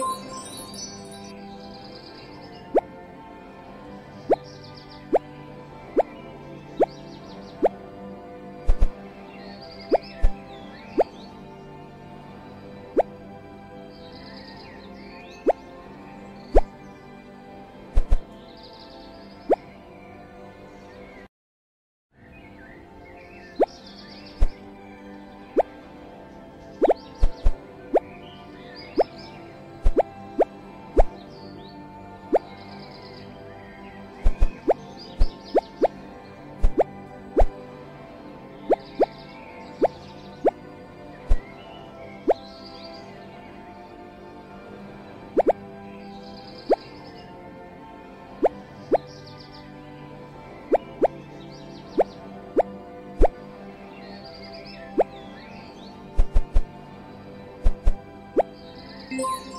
我。Oh.